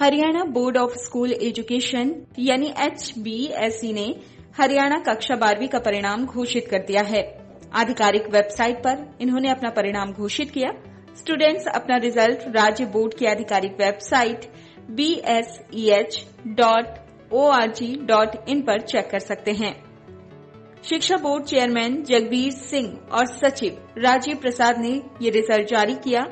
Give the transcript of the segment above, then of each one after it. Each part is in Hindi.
Haryana board of school education, यानी एच ने हरियाणा कक्षा बारहवीं का परिणाम घोषित कर दिया है। आधिकारिक वेबसाइट पर इन्होंने अपना परिणाम घोषित किया। स्टूडेंट्स अपना रिज़ल्ट राज्य बोर्ड की आधिकारिक website B S E H dot O dot in पर चेक कर सकते हैं। शिक्षा बोर्ड चेयरमैन जगबीर सिंह और सचिव राजीव प्रसाद ने ये रिज़ल्ट जारी किया।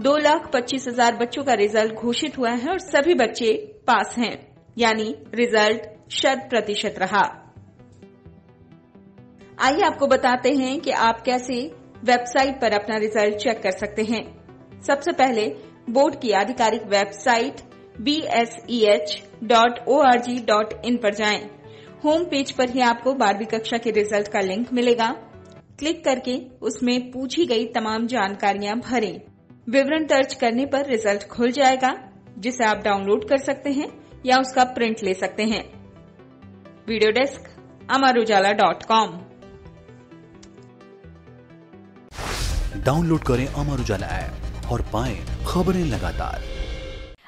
दो लाख पच्चीस हज़ार बच्चों का रिज़ल्ट घोषित हुआ है और सभी बच्चे पास हैं। यानी रिज़ल्ट शत प्रतिशत रहा। आइए आपको बताते हैं कि आप कैसे वेबसाइट पर अपना रिज़ल्ट चेक कर सकते हैं। सबसे पहले बोर्ड की आधिकारिक website B S E H dot O R G dot in पर जाएँ। होम पेज पर ही आपको बारहवीं कक्षा के रिज़ल्ट का लिंक मिलेगा। क्लिक करके उसमें पूछी गई तमाम जानकारियाँ भरें। विवरण दर्ज करने पर रिज़ल्ट खुल जाएगा, जिसे आप डाउनलोड कर सकते हैं या उसका प्रिंट ले सकते हैं। Video desk, Amar Ujala dot com. Download करें अमर उजाला ऐप और पाएँ खबरें लगातार।